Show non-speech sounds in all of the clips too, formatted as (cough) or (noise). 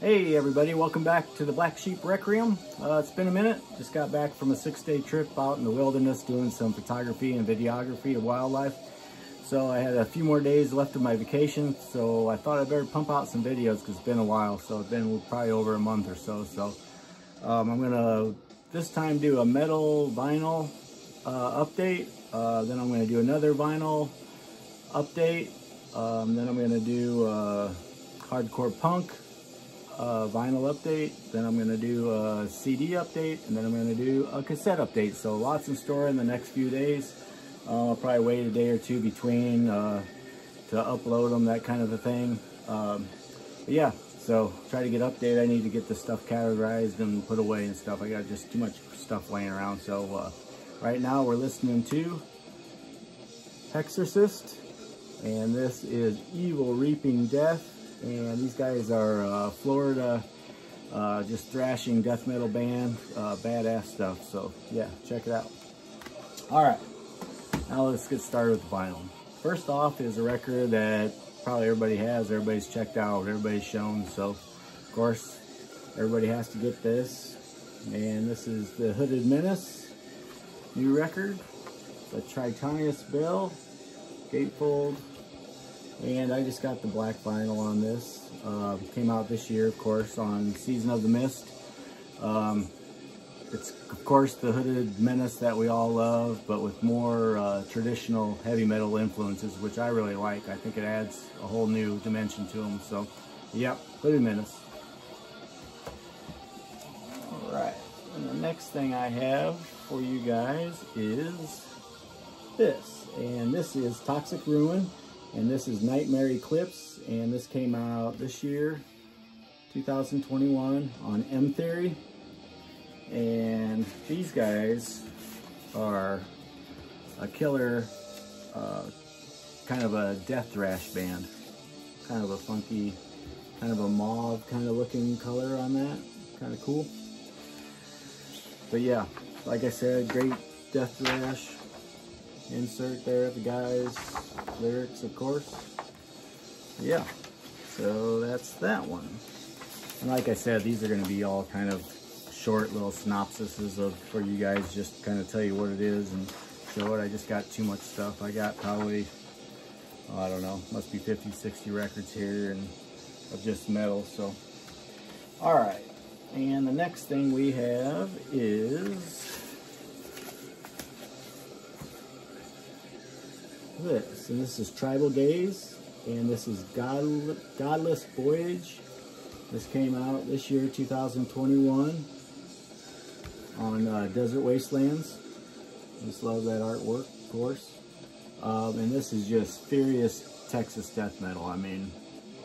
Hey everybody, welcome back to the Black Sheep Requiem. Uh, it's been a minute, just got back from a six day trip out in the wilderness doing some photography and videography of wildlife. So I had a few more days left of my vacation, so I thought I'd better pump out some videos because it's been a while. So it's been probably over a month or so. So um, I'm gonna this time do a metal vinyl uh, update. Uh, then I'm gonna do another vinyl update. Um, then I'm gonna do uh, hardcore punk uh, vinyl update, then I'm going to do a CD update, and then I'm going to do a cassette update. So lots in store in the next few days. Uh, I'll probably wait a day or two between uh, to upload them, that kind of a thing. Um, yeah, so try to get updated. I need to get the stuff categorized and put away and stuff. I got just too much stuff laying around. So uh, right now we're listening to Hexorcist, and this is Evil Reaping Death and these guys are uh, Florida, uh, just thrashing death metal band, uh, badass stuff. So yeah, check it out. All right, now let's get started with the vinyl. First off is a record that probably everybody has, everybody's checked out, everybody's shown. So of course, everybody has to get this. And this is the Hooded Menace new record, the Tritonus Bell, gatefold, and I just got the black vinyl on this. Uh, came out this year, of course, on Season of the Mist. Um, it's, of course, the hooded menace that we all love, but with more uh, traditional heavy metal influences, which I really like. I think it adds a whole new dimension to them. So, yep, hooded menace. All right, and the next thing I have for you guys is this, and this is Toxic Ruin and this is Nightmare Eclipse and this came out this year 2021 on M Theory. And these guys are a killer uh, kind of a death thrash band. Kind of a funky kind of a mauve kind of looking color on that. Kind of cool. But yeah like I said great death thrash. Insert there the guys lyrics of course. Yeah so that's that one. And like I said these are going to be all kind of short little synopsises of for you guys just kind of tell you what it is and show it. I just got too much stuff. I got probably oh, I don't know must be 50 60 records here and of just metal so. All right and the next thing we have is this. And this is Tribal Gaze. And this is God, Godless Voyage. This came out this year, 2021, on uh, Desert Wastelands. Just love that artwork, of course. Um, and this is just furious Texas death metal. I mean,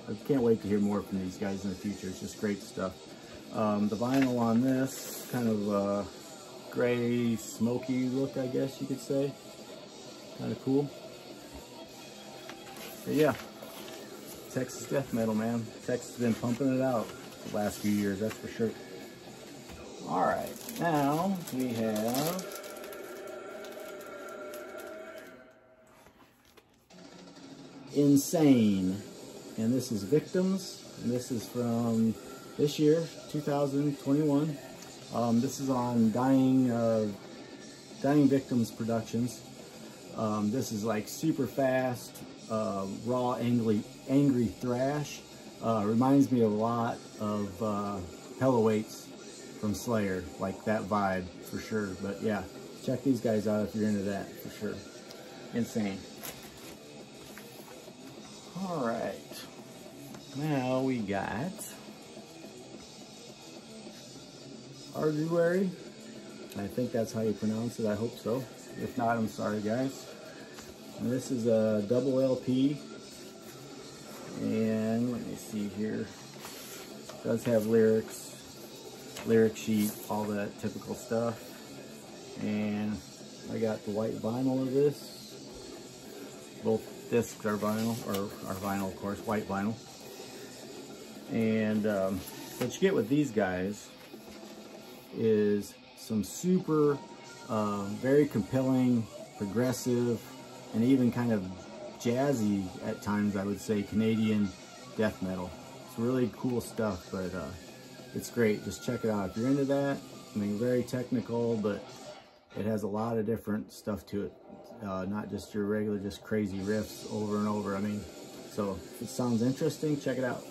I can't wait to hear more from these guys in the future. It's just great stuff. Um, the vinyl on this, kind of a gray, smoky look, I guess you could say. Kind of cool. But yeah, Texas death metal, man. Texas has been pumping it out the last few years, that's for sure. All right, now we have Insane. And this is Victims, and this is from this year, 2021. Um, this is on Dying, uh, Dying Victims Productions. Um, this is like super fast, uh, raw, angry, angry thrash. Uh, reminds me a lot of uh, Awaits from Slayer, like that vibe for sure. But yeah, check these guys out if you're into that for sure. Insane. All right, now we got Arduary. I think that's how you pronounce it. I hope so. If not, I'm sorry, guys. And this is a double LP. And let me see here. It does have lyrics, lyric sheet, all that typical stuff. And I got the white vinyl of this. Both discs are vinyl, or are vinyl, of course, white vinyl. And um, what you get with these guys is some super, uh, very compelling, progressive, and even kind of jazzy at times, I would say, Canadian death metal. It's really cool stuff, but uh, it's great. Just check it out. If you're into that, I mean, very technical, but it has a lot of different stuff to it. Uh, not just your regular, just crazy riffs over and over. I mean, so if it sounds interesting, check it out.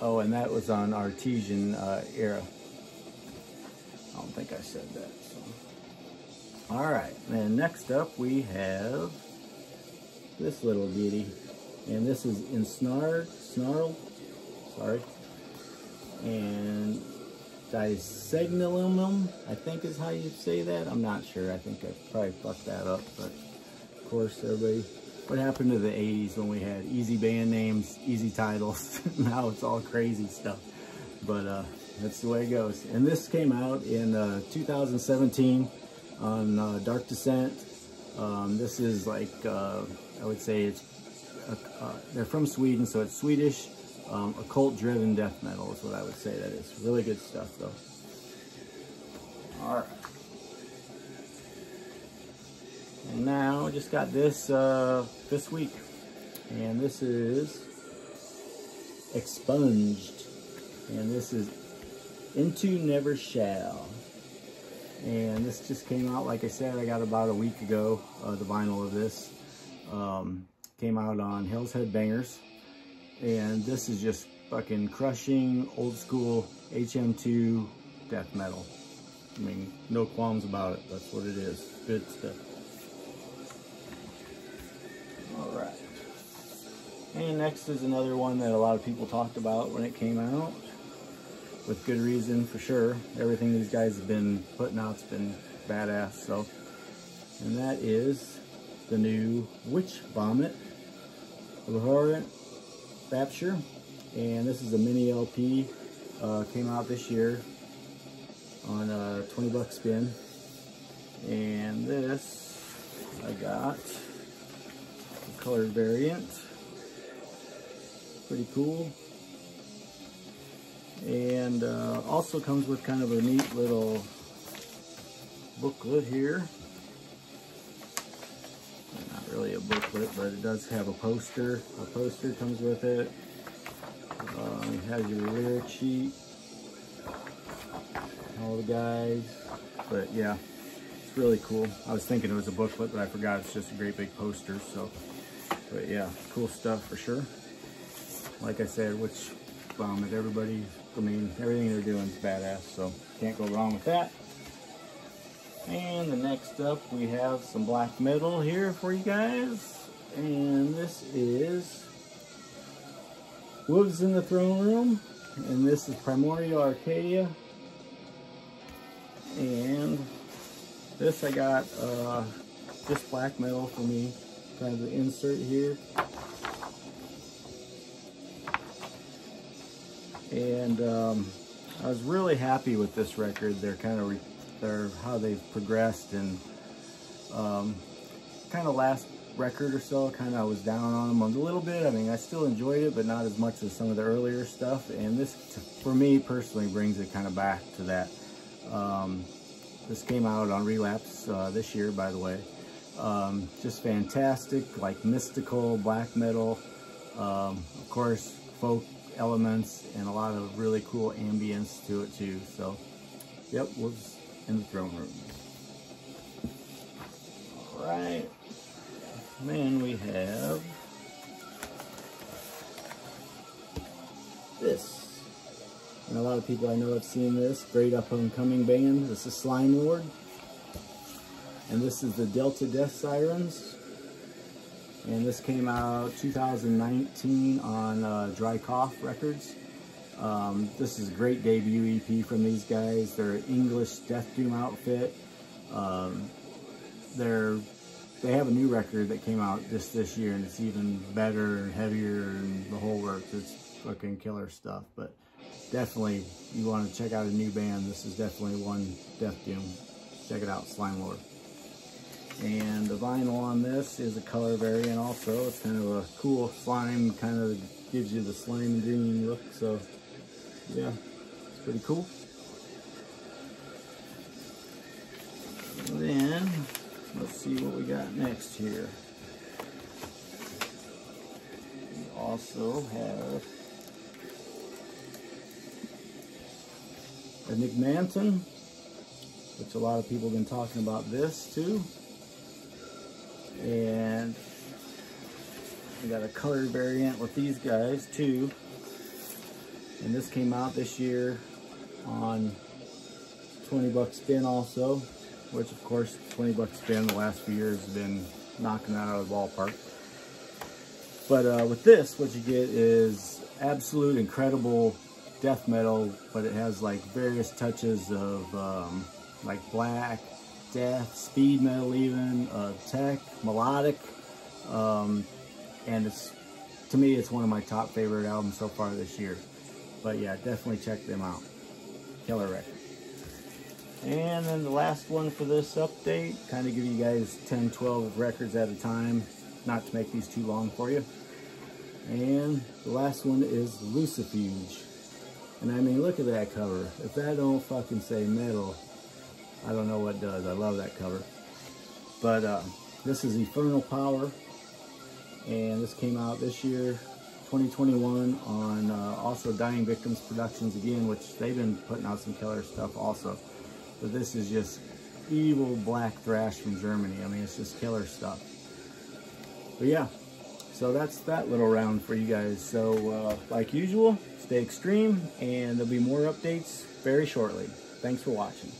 Oh, and that was on Artisan uh, era. I don't think I said that. All right, and next up we have this little beauty. And this is ensnared, snarl, sorry. And disegnilum, I think is how you say that. I'm not sure. I think I probably fucked that up. But of course, everybody, what happened to the 80s when we had easy band names, easy titles? (laughs) now it's all crazy stuff. But uh, that's the way it goes. And this came out in uh, 2017 on uh, Dark Descent. Um, this is like, uh, I would say it's, uh, they're from Sweden, so it's Swedish um, occult-driven death metal is what I would say that is. Really good stuff, though. All right. And now, just got this uh, this week. And this is Expunged. And this is Into Never Shall. And this just came out, like I said, I got about a week ago, uh, the vinyl of this. Um, came out on Hell's Headbangers. And this is just fucking crushing old school HM2 death metal. I mean, no qualms about it. That's what it is. Good stuff. Alright. And next is another one that a lot of people talked about when it came out. With good reason, for sure. Everything these guys have been putting out's been badass, so. And that is the new Witch Vomit. Abhorrent Rapture. And this is a mini LP. Uh, came out this year on a 20 buck spin. And this I got the colored variant. Pretty cool. And uh, also comes with kind of a neat little booklet here not really a booklet, but it does have a poster. A poster comes with it. Uh, it has your lyric sheet. All the guys. But yeah, it's really cool. I was thinking it was a booklet, but I forgot it's just a great big poster. So, but yeah, cool stuff for sure. Like I said, which bomb it. Everybody, I mean, everything they're doing is badass. So can't go wrong with that. And the next up, we have some black metal here for you guys. And this is Wolves in the Throne Room. And this is Primordial Arcadia. And this I got uh, just black metal for me. Kind of the insert here. And um, I was really happy with this record. They're kind of their how they've progressed and um, kind of last record or so kind of I was down on them a little bit. I mean I still enjoyed it but not as much as some of the earlier stuff. And this for me personally brings it kind of back to that um, this came out on relapse uh, this year by the way. Um, just fantastic like mystical black metal. Um, of course folk elements and a lot of really cool ambience to it too so yep Wolves in the Throne Room. All right. Then we have this. And a lot of people I know have seen this. Great up and coming band. This is Slimelord. And this is the Delta Death Sirens. And this came out 2019 on uh, Dry Cough Records. Um, this is a great debut EP from these guys. They're an English Death Doom outfit. Um, they're they have a new record that came out just this year, and it's even better and heavier and the whole works. It's fucking killer stuff. But definitely, you want to check out a new band. This is definitely one Death Doom. Check it out, Slimelord. And the vinyl on this is a color variant also. It's kind of a cool slime, kind of gives you the slime green look. So yeah, it's pretty cool. Then, let's see what we got next here. We also have Aenigmatum, which a lot of people have been talking about this too. I got a colored variant with these guys too. And this came out this year on 20 bucks spin also, which of course 20 bucks spin the last few years has been knocking that out of the ballpark. But uh, with this, what you get is absolute incredible death metal, but it has like various touches of um, like black, death, speed metal even, uh, tech, melodic, um, and it's to me it's one of my top favorite albums so far this year. But yeah, definitely check them out. Killer record. And then the last one for this update, kind of give you guys 10, 12 records at a time, not to make these too long for you. And the last one is Lucifuge. And I mean, look at that cover. If that don't fucking say metal, I don't know what does. I love that cover. But uh, this is Infernal Power. And this came out this year, 2021, on uh, also Dying Victims Productions again, which they've been putting out some killer stuff also. But this is just evil black thrash from Germany. I mean, it's just killer stuff. But yeah, so that's that little round for you guys. So uh, like usual, stay extreme and there'll be more updates very shortly. Thanks for watching.